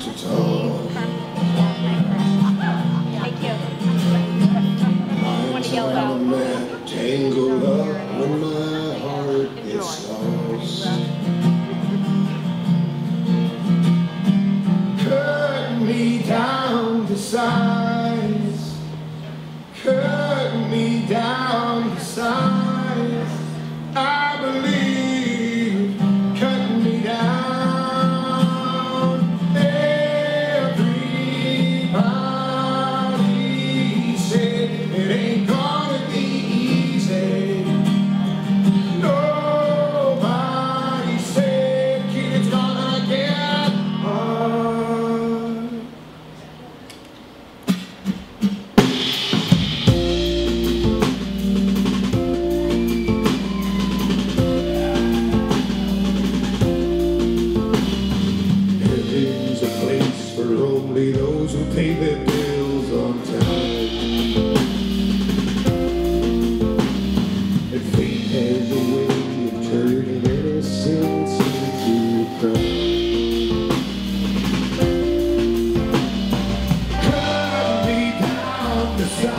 to talk. I. Tango are only those who pay their bills on time. And fate has a way of turning innocence into crime. Cut me down the size.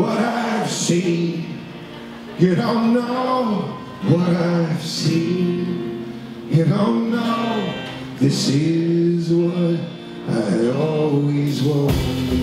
what I've seen. You don't know what I've seen. You don't know this is what I always wanted.